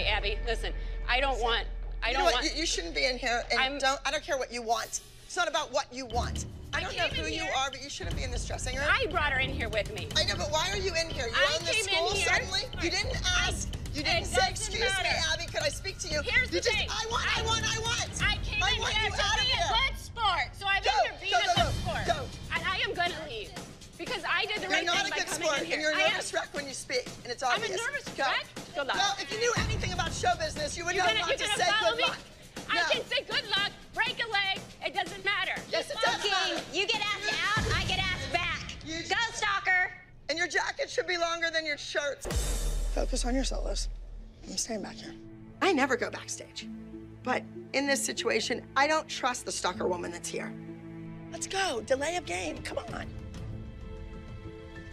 Okay, Abby, listen. I don't want. I You don't want. You, you shouldn't be in here, and I'm- don't. I don't care what you want. It's not about what you want. I I don't know who you here- are, but you shouldn't be in this dressing room. I brought her in here with me. I know, but why are you in here? You I own in school suddenly? You didn't ask. You didn't say, excuse me. Abby, could I speak to you? Here's you the just, thing. I want, I, want, I want. I came I in want here to be a good sport, so I'm Go, in here being go, go, a go, good sport. go. And I am gonna leave because I did the You're right not thing a by good coming sport, in here. and you're a I am. nervous wreck when you speak, and it's I'm a nervous Go. wreck? Good luck. Well, if you knew anything about show business, you would You're know gonna, not you're to say good me. luck. I can say good luck, break a leg. It doesn't matter. Yes, it does matter. you get asked out, I get asked back. You- Go, stalker. And your jacket should be longer than your shirt. Focus on your solos. I'm staying back here. I never go backstage. But in this situation, I don't trust the stalker woman that's here. Let's go. Delay of game. Come on.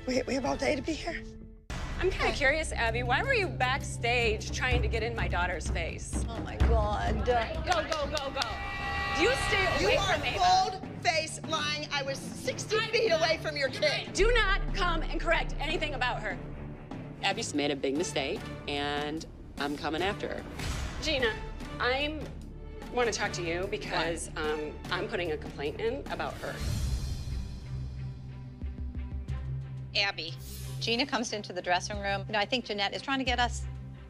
We, we have all day to be here. I'm kind of curious, Abby. Why were you backstage trying to get in my daughter's face? Oh my God. Go, go, go, go. You stay away are from me. You are bold-faced lying. I was 60 feet away from your kid. Do not come and correct anything about her. Abby's made a big mistake, and I'm coming after her. Gina, I'm want to talk to you because um, I'm putting a complaint in about her. Abby, Gina comes into the dressing room. You know, I think Jeanette is trying to get us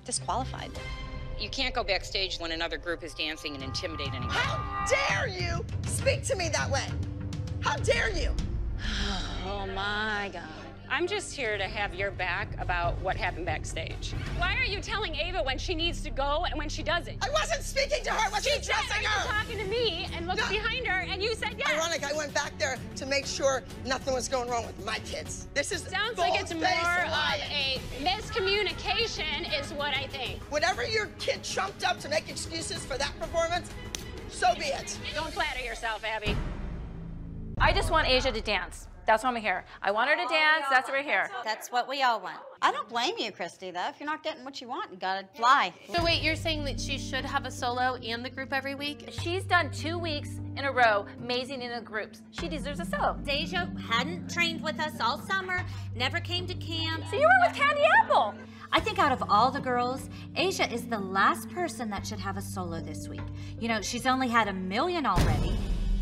disqualified. You can't go backstage when another group is dancing and intimidate anyone. How dare you speak to me that way? How dare you? Oh my God. I'm just here to have your back about what happened backstage. Why are you telling Ava when she needs to go and when she doesn't? I wasn't speaking to her. I She wasn't said, addressing are you her. talking to me and looked No. behind her and you said yes. Ironic, I went back there to make sure nothing was going wrong with my kids. This is Sounds like it's more bold-faced of a miscommunication is what I think. Whatever your kid trumped up to make excuses for that performance, so be it. Don't flatter yourself, Abby. I just want Asia to dance. That's why I'm here. I want her to oh, dance. That's why we're here. That's what we all want. I don't blame you, Christy, though. If you're not getting what you want, you gotta fly. So wait, you're saying that she should have a solo and the group every week? She's done two weeks in a row, amazing in the groups. She deserves a solo. Deja hadn't trained with us all summer, never came to camp. So you were with Candy Apple. I think out of all the girls, Asia is the last person that should have a solo this week. You know, she's only had a million already,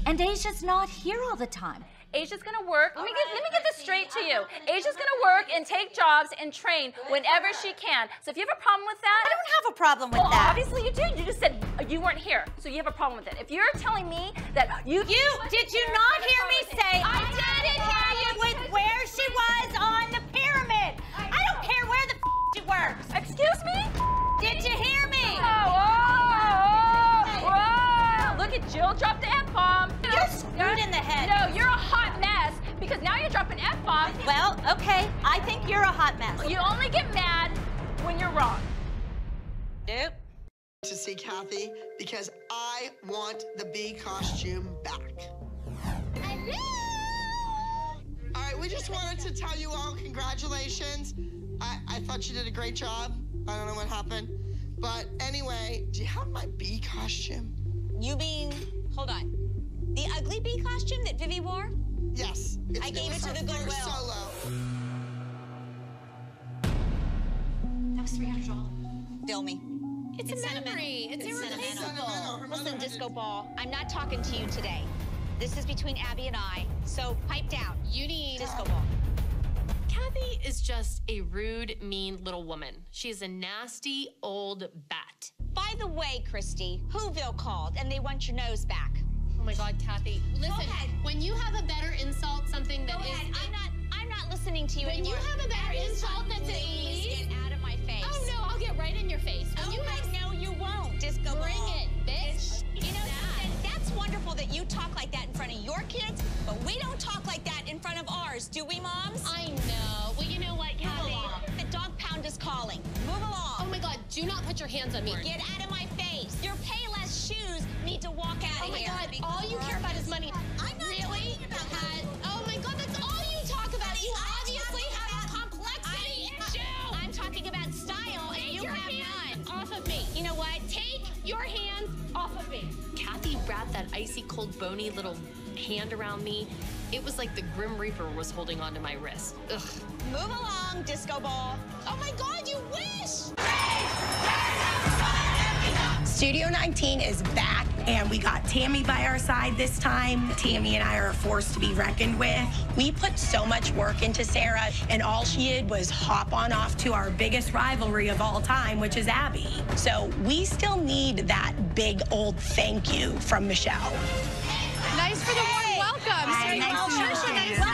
and Asia's not here all the time. Asia's gonna work. Let me get let me get this straight to you. Asia's gonna work and take jobs and train whenever she can. So if you have a problem with that, I don't have a problem with well, that. obviously you do. You just said you weren't here, so you have a problem with it. If you're telling me that you You did you not hear me say I didn't have it with where she was on the pyramid? I don't care where the she works. excuse me? Did you hear me? Oh, oh, oh, oh, oh. whoa. Look at Jill dropped the F bomb. You're screwed in the because now you're dropping F bombs. Well, okay. I think you're a hot mess. You only get mad when you're wrong. Nope. To see Cathy because I want the bee costume back. Hello! All right, we just wanted to tell you all congratulations. I, I thought you did a great job. I don't know what happened. But anyway, do you have my bee costume? You mean, hold on. The ugly bee costume that Vivi wore? Yes. I gave it was to the first Goodwill. Solo. That was $300. Bill me. It's, a memory. It's, irreplaceable. Sentimental. Her Listen, Disco Ball, I'm not talking to you today. This is between Abby and I, so pipe down. You need Disco Ball. Cathy is just a rude, mean little woman. She's a nasty old bat. By the way, Christy, Whoville called and they want your nose back. Oh my God, Cathy. Listen, when you have a better insult, something that Go is. ahead. I'm not. I'm not listening to you When you anymore. have a better Abby, insult that's at please get out of my face. Oh no, I'll get right in your face. When Oh, you have no, you won't. Disco Bring Ball. it, bitch. You know something? That's wonderful that you talk like that in front of your kids, but we don't talk like that in front of ours, do we, moms? I know. Well, you know what, Cathy? The dog pound is calling. Move along. Oh my God, do not put your hands on me. Get out of my face. Your Payless shoes need to walk out Oh of my here. God, all you care about is money. I'm not really? talking about Had- that. oh my God, that's all you talk about. You I'm obviously have a about- complexity I'm- issue. I'm talking about style, and you your have none. off of me. You know what? Take your hands off of me. Cathy wrapped that icy cold, bony little hand around me. It was like the Grim Reaper was holding onto my wrist. Ugh. Move along, disco ball. Oh my God, you wish! Studio 19 is back, and we got Tammy by our side this time. Tammy and I are a force to be reckoned with. We put so much work into Sarah, and all she did was hop on off to our biggest rivalry of all time, which is Abby. So we still need that big old thank you from Michelle. Nice for the warm welcome. Nice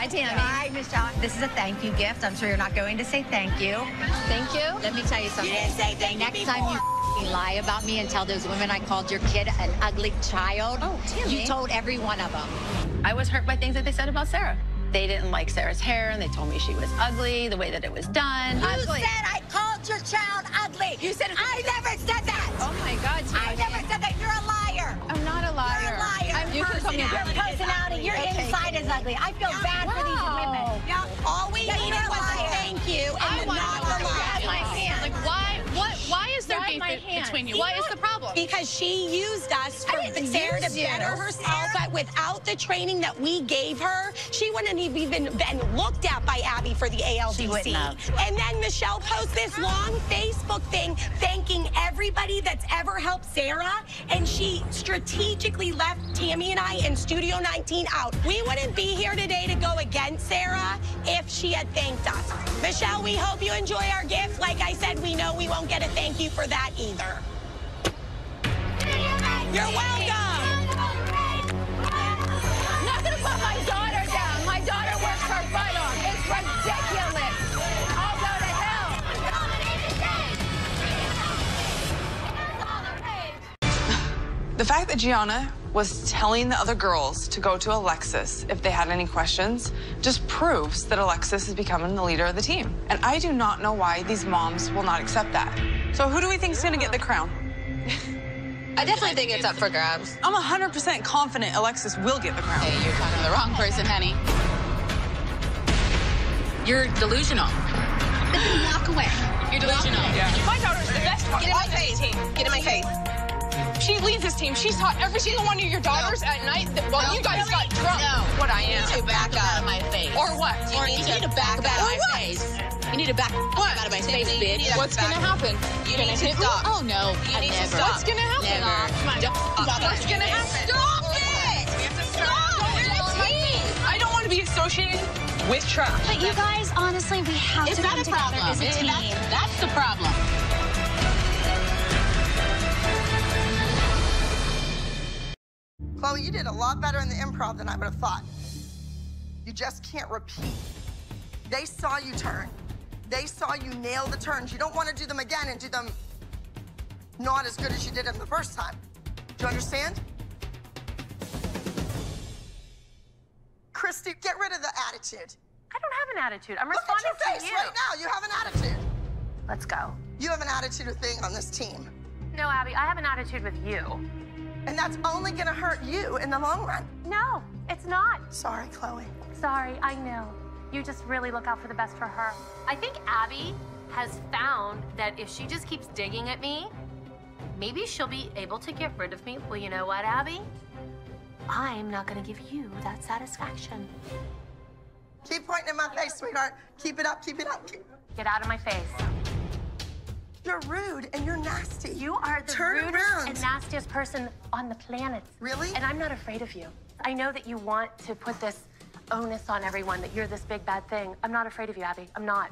Hi, Tammy. Hi, Michelle. This is a thank you gift. I'm sure you're not going to say thank you. Thank you. Let me tell you something. didn't say thank you Next time you lie about me and tell those women I called your kid an ugly child, Oh, Tammy. you told every one of them. I was hurt by things that they said about Sarah. They didn't like Sarah's hair, and they told me she was ugly, the way that it was done. You Ugly. said I called your child ugly. You said I never said that. Oh my God, I never said that. You're a liar. I'm not a liar. You can call me your personality, your Okay. inside is ugly. I feel bad for these women. Yeah, all we Yeah, needed you're a was a thank you I and want not to the grab lie. my hand. Like, why? What? Why is there Grab beef my be- hand. between you? Why is the problem? Because she used us for Sarah to you. better herself, but without the training that we gave her, she wouldn't have even been looked at by Abby for the ALDC. She wouldn't have. And then Michelle posts this long Facebook thing thanking everybody that's ever helped Sarah, and she strategically left Tammy and I in Studio 19 out. We wouldn't be here today to go against Sarah if she had thanked us. Michelle, we hope you enjoy our gift. Like I said, we know we won't get a thank you for that either. You're welcome. I'm not gonna put my daughter down. My daughter works her butt off. It's ridiculous. I'll go to hell. The fact that Gianna was telling the other girls to go to Alexis if they had any questions just proves that Alexis is becoming the leader of the team. And I do not know why these moms will not accept that. So who do we think is going to get the crown? I definitely think it's up for grabs. I'm 100% confident Alexis will get the crown. Hey, you're talking to the wrong person, honey. You're delusional. Walk away. You're delusional. My daughter's the best part Get in my face. team. Get in my face. She leads this team. She's taught every single one of your daughters at night that while No, you guys really? got drunk. No. What I You am. need to back up out of my face. Or what? You Or need, you to back up out of my face. You need to back What? out of my Tiffany, face, bitch. need What's gonna happen? You Gonna need to hit me? stop. Oh no, You I need to stop. What's gonna happen? Never. Come on. Don't- What's gonna happen? Stop it! We have to Stop! We're a team. I don't want to be associated with trash. But you guys, honestly, we have It's to not come a together problem. as a It- team. That's, that's the problem. Chloe, you did a lot better in the improv than I would have thought. You just can't repeat. They saw you turn. They saw you nail the turns. You don't want to do them again and do them not as good as you did them the first time. Do you understand? Christy, get rid of the attitude. I don't have an attitude. I'm Look at responding your face to you. right now. You have an attitude. Let's go. You have an attitude of being on this team. No, Abby, I have an attitude with you. And that's only gonna hurt you in the long run. No, it's not. Sorry, Chloe. Sorry, I know. You just really look out for the best for her. I think Abby has found that if she just keeps digging at me, maybe she'll be able to get rid of me. Well, you know what, Abby? I'm not gonna give you that satisfaction. Keep pointing in my face, sweetheart. Keep it up, keep it up. Get out of my face. You're rude and you're nasty. You are the Turn rudest around. and nastiest person on the planet. Really? And I'm not afraid of you. I know that you want to put this onus on everyone that you're this big bad thing. I'm not afraid of you, Abby. I'm not.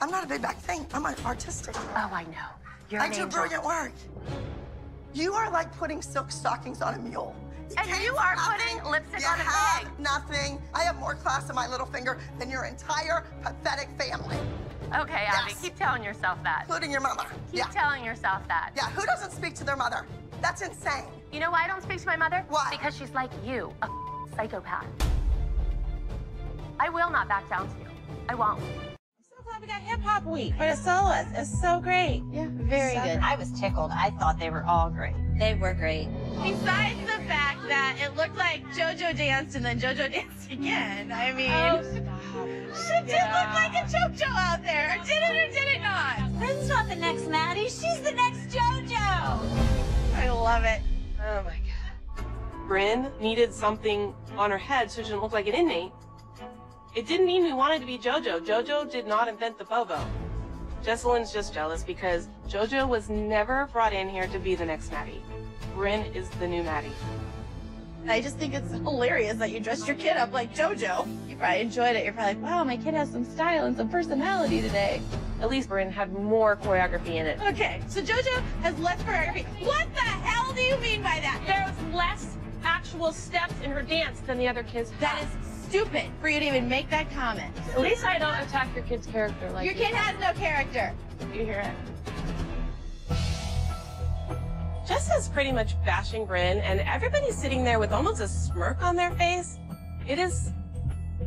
I'm not a big bad thing. I'm an artistic. Oh, I know. You're I an do angel. brilliant work. You are like putting silk stockings on a mule. And you are nothing, putting lipstick you on a pig. Nothing. I have more class in my little finger than your entire pathetic family, Okay, Abby, Yes. keep telling yourself that. including your mother. Keep yeah. telling yourself that. Yeah. Who doesn't speak to their mother? That's insane. You know why I don't speak to my mother? Why? Because she's like you, a psychopath. I will not back down to you. I won't. I'm so glad we got Hip Hop Week for the soloists. It's so great. Yeah, very good. I was tickled. I thought they were all great. They were great. Besides the fact that it looked like JoJo danced and then JoJo danced again. I mean, oh, she did look like a JoJo out there. Did it or did it not? Bryn's not the next Maddie. She's the next JoJo. I love it. Oh my god. Bryn needed something on her head so she didn't look like an inmate. It didn't mean we wanted to be JoJo. JoJo did not invent the Bobo. Jessalynn's just jealous because JoJo was never brought in here to be the next Maddie. Bryn is the new Maddie. I just think it's hilarious that you dressed your kid up like JoJo. You probably enjoyed it. You're probably like, wow, my kid has some style and some personality today. At least Bryn had more choreography in it. Okay, so JoJo has less choreography. What the hell do you mean by that? There was less actual steps in her dance than the other kids. That is stupid for you to even make that comment. At least I don't attack your kid's character like Your kid has no character. You hear it? Jess is pretty much bashing Bryn, and everybody's sitting there with almost a smirk on their face. It is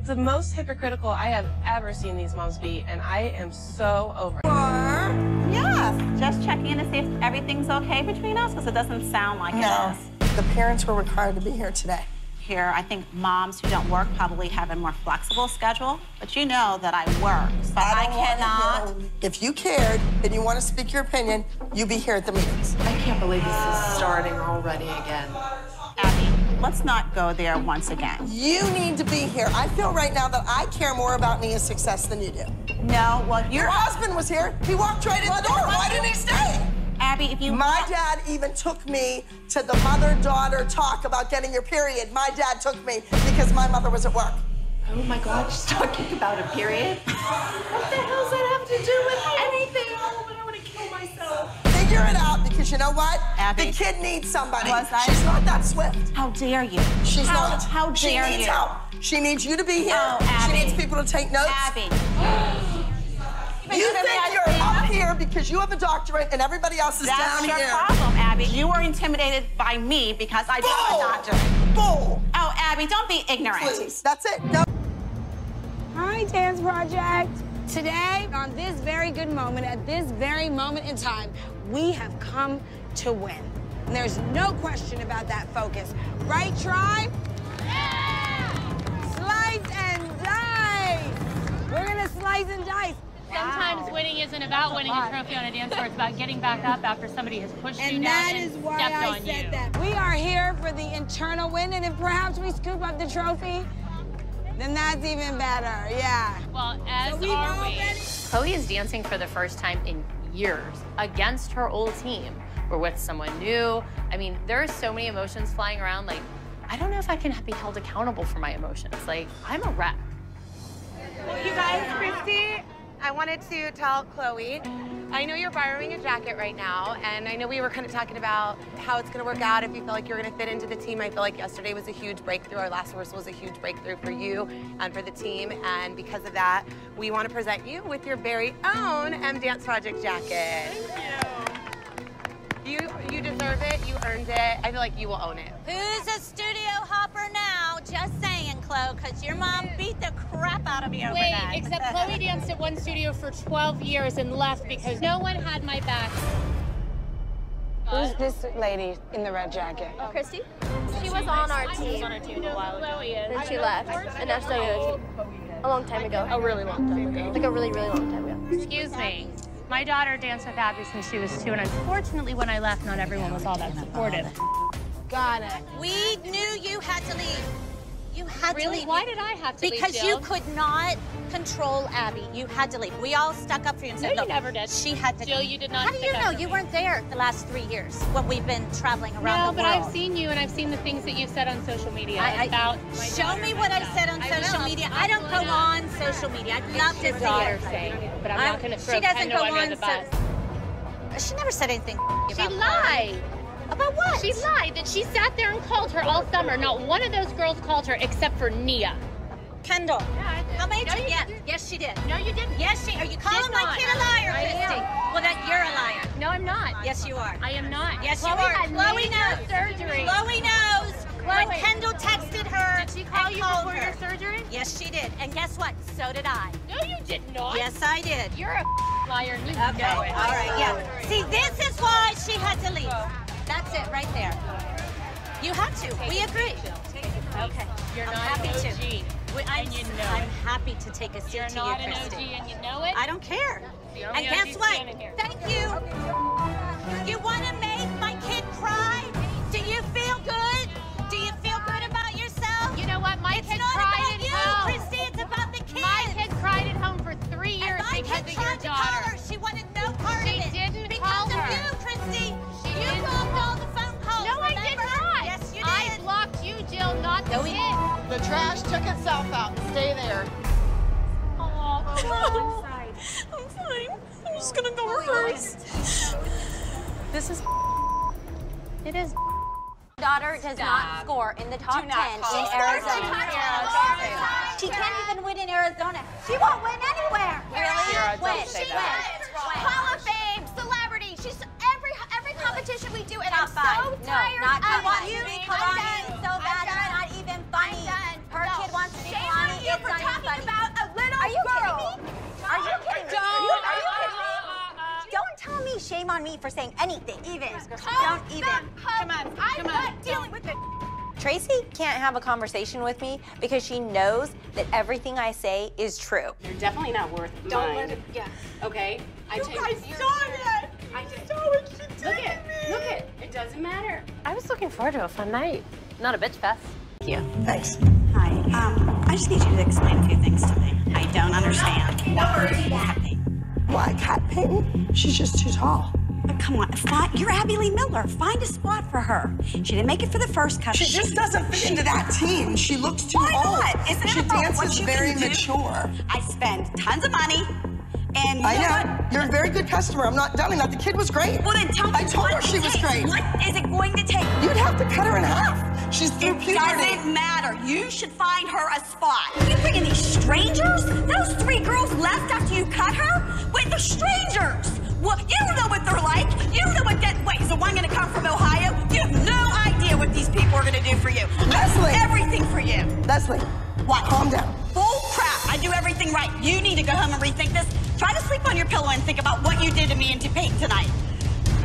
the most hypocritical I have ever seen these moms be, and I am so over it. Yes, just checking in to see if everything's okay between us, because it doesn't sound like No. it is. The parents were required to be here today. Here, I think moms who don't work probably have a more flexible schedule, but you know that I work, but I, don't wanna cannot. If you cared and you want to speak your opinion, you'd be here at the meetings. I can't believe this is starting already again. Abby, let's not go there once again. You need to be here. I feel right now that I care more about Nia's success than you do. No, well, Your husband was here. He walked right in the door. Why didn't he stay? Abby, if you My dad even took me to the mother-daughter talk about getting your period. My dad took me because my mother was at work. Oh my God, she's talking about a period? what the hell does that have to do with anything? Oh, but I want to kill myself. Figure it out because you know what? Abby. The kid needs somebody. Was I- She's not that swift. How dare you? She's not. how, not. How she dare needs you? help. She needs you to be here. Oh, Abby. she needs people to take notes. Abby. You think you're up here because you have a doctorate and everybody else is That's down your problem, Abby. You were intimidated by me because I don't have a Bull. doctorate. Bull. Oh, Abby, don't be ignorant. Please. That's it. No. Hi, Dance Project. Today, on this very good moment, at this very moment in time, we have come to win. And there's no question about that focus. Right, tribe? Slice and Sometimes winning isn't about winning a trophy on a dance floor. It's about getting back up after somebody has pushed you And down that and is why stepped I on said you. that. We are here for the internal win, and if perhaps we scoop up the trophy, then that's even better. Yeah. Well, as So are we. Chloe is dancing for the first time in years against her old team. We're with someone new. I mean, there are so many emotions flying around. Like, I don't know if I can be held accountable for my emotions. Like, I'm a wreck. You guys, Christy, I wanted to tell Chloe, I know you're borrowing a jacket right now, and I know we were kind of talking about how it's going to work out if you feel like you're going to fit into the team. I feel like yesterday was a huge breakthrough. Our last rehearsal was a huge breakthrough for you and for the team, and because of that, we want to present you with your very own M Dance Project jacket. You you deserve it. You earned it. I feel like you will own it. Who's a studio hopper now? Just saying, Chloe, because your mom beat the crap out of me over Wait, that. except Chloe danced at one studio for 12 years and left because no one had my back. Who's this lady in the red jacket? Oh, Christy? She was on our team. a team a while ago. Then she left, and now she's on another team. A long time ago. A really long time ago. Like a really, really long time ago. Excuse me. My daughter danced with Abby since she was two, and unfortunately, when I left, not everyone was all that supportive. Got it. We knew you had to leave. You had Really? to leave. Why did I have to leave, Because you could not control Abby. You had to leave. We all stuck up for you and No, said, you never did. She had to. Jill, you did not How do you know? You me. weren't there the last three years when we've been traveling around No, the world. No, but. I've seen you, and I've seen the things that you've said on social media I- I- about my show me what I said on I social will. media. I don't go on social media. I'd love to see it. but I'm not going to throw She doesn't go on so- She never said anything. She lied. About what? She lied that she sat there and called her all summer. Not one of those girls called her except for Nia. Kendall. Yeah, I did. How many No, times? you Yes, didn't. yes, she did. No, you didn't. Yes, she. Are you calling my kid a liar, I. Christy? Well, then you're a liar. No, I'm not. Yes, you are. I am not. Yes, Chloe you are. Had Chloe major knows. surgery. Chloe knows. When Kendall texted her Did she call and you called before her. your surgery? Yes, she did. And guess what? So did I. No, you did not. Yes, I did. You're a liar. and You Okay. know it. All right. Yeah. See, this is why she had to leave. That's it, right there. You had to. We agree. Okay. You're I'm not happy an to. OG. We- I'm, and you know I'm happy to take a seat You're to not you, an OG and you know it. I don't care. And guess what? Thank you. You want to Trash took itself out. Stay there. Oh, I'm fine. I'm just gonna go rehearse. This is. It is. Daughter does not score in the top Do 10 in her Arizona. that. She can't even win in Arizona. She won't win anywhere. Really? When? Don't say When? that. Hall of Fame, celebrity. She's every every competition we do, and I'm Top five. so No, tired not me for saying anything, even. Don't even. Come on. I'm not dealing with it. Tracy can't have a conversation with me because she knows that everything I say is true. You're definitely not worth Don't mine. let it- yeah. Okay? I You take guys saw that. I did. Saw what she did Look to it. me. Look it. It doesn't matter. I was looking forward to a fun night, not a bitch fest. Thank you. Thanks. Hi. Um, I just need you to explain a few things to me. I don't understand. Why, Cat Payton? She's just too tall. But come on, find, you're Abby Lee Miller. Find a spot for her. She didn't make it for the first cut. She just doesn't fit into that team. She looks too Why old. not? Isn't she it dances very mature. I spend tons of money, and you I know know. You're a very good customer. I'm not doubting that. The kid was great. Well, then tell me I told her she was great. What is it going to take? You'd have to cut her in half. She's through It puberty. doesn't matter. You should find her a spot. You bringing these strangers? Those three girls left after you cut her? Wait, they're strangers. Well, you don't know what they're like. You don't know what that. Wait, so I'm going to come from Ohio? You have no idea what these people are going to do for you. Leslie. Everything for you. Leslie. What? Calm down. Bull crap. I do everything right. You need to go home and rethink this. Try to sleep on your pillow and think about what you did to me and to Payton tonight.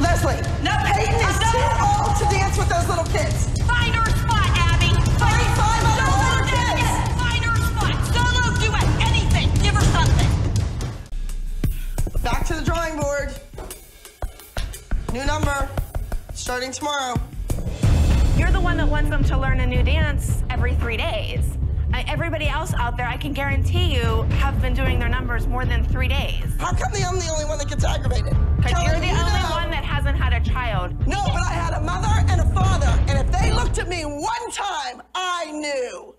Leslie. No, Payton is no. too old to dance with those little kids. To the drawing board. New number. Starting tomorrow. You're the one that wants them to learn a new dance every three days. Uh, everybody else out there, I can guarantee you, have been doing their numbers more than three days. How come the, I'm the only one that gets aggravated? Because you're the you only know. one that hasn't had a child. No, but I had a mother and a father, and if they looked at me one time, I knew.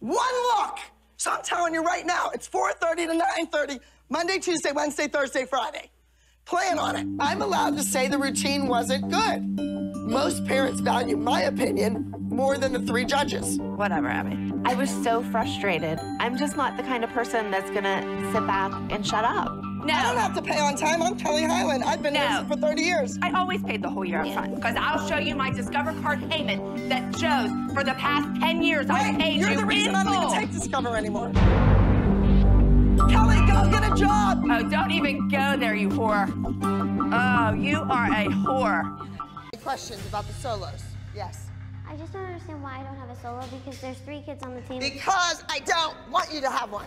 One look. So I'm telling you right now, it's 4:30 to 9:30, Monday, Tuesday, Wednesday, Thursday, Friday. Plan on it. I'm allowed to say the routine wasn't good. Most parents value my opinion more than the three judges. Whatever, Abby. I was so frustrated. I'm just not the kind of person that's gonna sit back and shut up. No. I don't have to pay on time. I'm Kelly Hyland. I've been No. nursing for 30 years. I always paid the whole year up front because I'll show you my Discover card payment that shows for the past 10 years I've paid You're you the reason I don't even take Discover anymore. Kelly, go get a job. Oh, don't even go there, you whore. Oh, you are a whore. Questions about the solos? Yes. I just don't understand why I don't have a solo because there's three kids on the team. Because I don't want you to have one.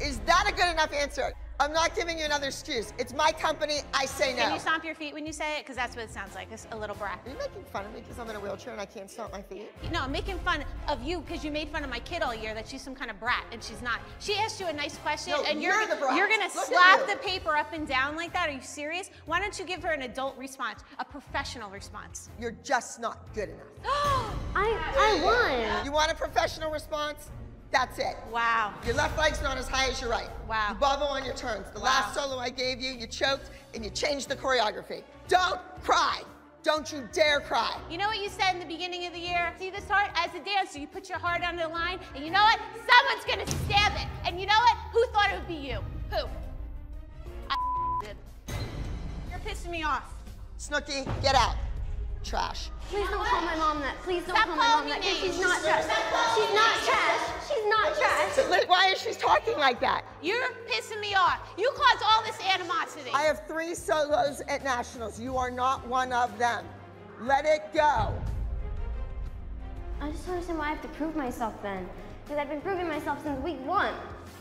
Is that a good enough answer? I'm not giving you another excuse. It's my company. I say no. Can you stomp your feet when you say it? Because that's what it sounds like. It's a little brat. Are you making fun of me because I'm in a wheelchair and I can't stomp my feet? No, I'm making fun of you because you made fun of my kid all year that she's some kind of brat and she's not. She asked you a nice question No, and you're you're the brat. you're gonna Look slap you. the paper up and down like that. Are you serious? Why don't you give her an adult response, a professional response? You're just not good enough. I, I won. You want a professional response? That's it. Wow. Your left leg's not as high as your right. Wow. You bubble on your turns. The Wow. last solo I gave you, you choked and you changed the choreography. Don't cry. Don't you dare cry. You know what you said in the beginning of the year? See this heart? As a dancer, you put your heart on the line, and you know what? Someone's gonna stab it. And you know what? Who thought it would be you? Who? I did. You're pissing me off. Snooky, get out. Trash. Please don't call my mom that. Please don't Stop call my mom that me because she's not trash. She's not trash. She's not trash. So, Liz, Why is she talking like that? You're pissing me off. You caused all this animosity. I have three solos at nationals. You are not one of them. Let it go. I just don't understand why I have to prove myself then. Because I've been proving myself since week one.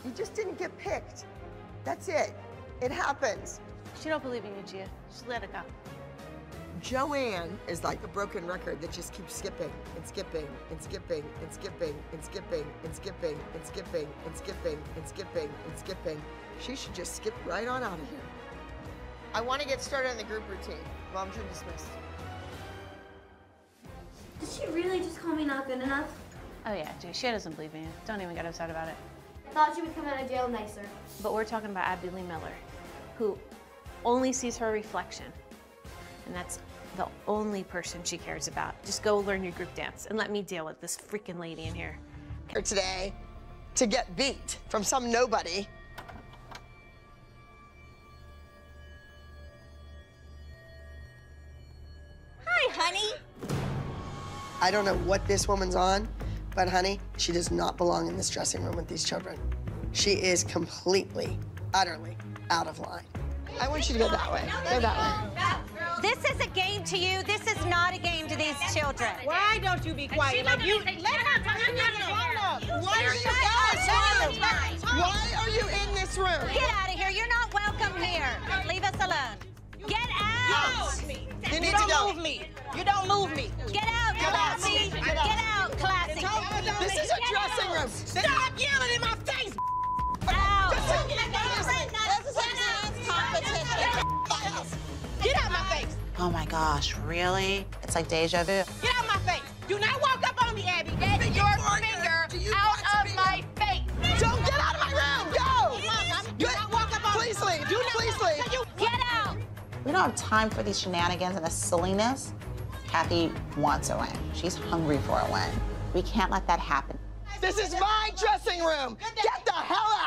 You just didn't get picked. That's it. It happens. She don't believe in you, Gia. Just let it go. Joanne is like a broken record that just keeps skipping and skipping and skipping and skipping and skipping and skipping and skipping and skipping and skipping and skipping. She should just skip right on out of here. I want to get started on the group routine. Moms are dismissed. Did she really just call me not good enough? Oh yeah, Jay, she doesn't believe me. Don't even get upset about it. I thought she was coming out of jail nicer. But we're talking about Abby Lee Miller, who only sees her reflection. And that's the only person she cares about. Just go learn your group dance and let me deal with this freaking lady in here. Here today to get beat from some nobody. Hi, honey. I don't know what this woman's on, but honey, she does not belong in this dressing room with these children. She is completely, utterly out of line. I want you to go that way. Go that way. This is a game to you. This is not a game to these children. Why don't you be quiet? Like you, let her talk. She's a grown up. Why are you guys. Why are you in this room? Get out of here. You're not welcome here. Leave us alone. Get out. You need to don't go. move me. You don't move me. Get out, Get out. Classy. Get out. Get Classy. This is a Get dressing out. room. Stop yelling in my face. Ow. This is a dance competition. Get out. Get out of my face. Oh my gosh, really? It's like deja vu. Get out of my face. Do not walk up on me, Abby. Get your finger out of my face. Don't get out of my room. Go. Do not walk up on me. Please leave. Do not Please leave. Get out. We don't have time for these shenanigans and this silliness. Cathy wants a win. She's hungry for a win. We can't let that happen. This is my dressing room. Get the hell